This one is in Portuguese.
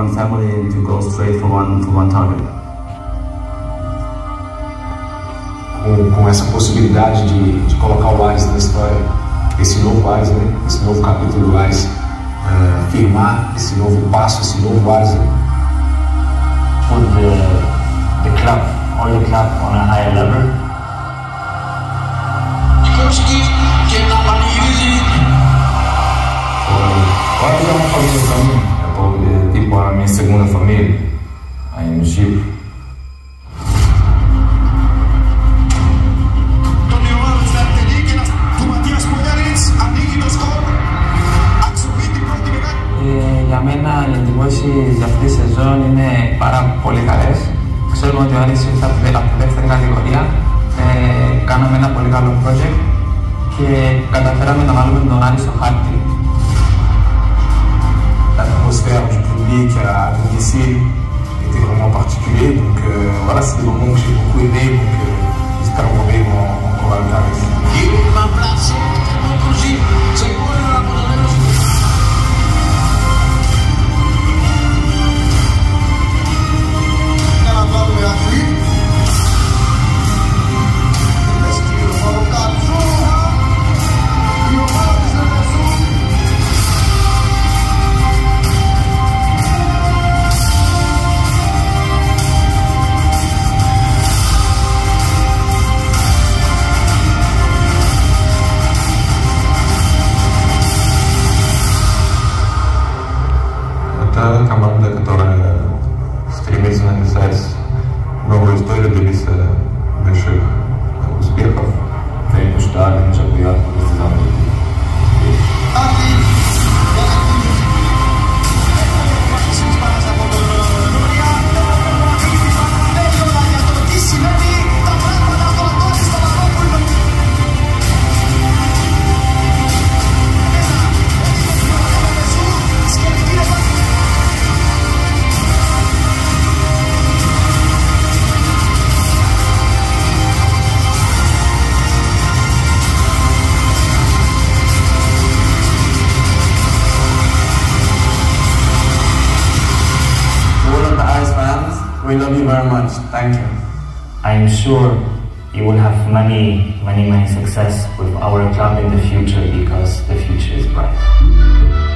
one family to go straight for one for one target. Com, com essa possibilidade de, de colocar o Ares na história, esse novo Ares, né? esse novo capítulo do Ares, uh, firmar esse novo passo, esse novo Ares. Put the, the club or the club on a higher level. Agora é uma família para mim, é tipo a minha segunda família, aí no Chipre. για μένα οι εντυπώσεις για αυτή τη σεζόν είναι πάρα πολύ καλές. Ξέρουμε ότι ο Άρης ήρθε από τη δεύτερη κατηγορία. Ε, κάναμε ένα πολύ καλό project και καταφέραμε να βάλουμε τον Άρη στο χάρτη. Public à domicile était vraiment particulier, donc euh, voilà, c'est des moments que j'ai beaucoup aimé, donc euh, j'espère qu'on va le Это команда, которая стремится написать новую историю, добиться We love you very much. Thank you. I'm sure you will have many, many, many success with our club in the future because the future is bright.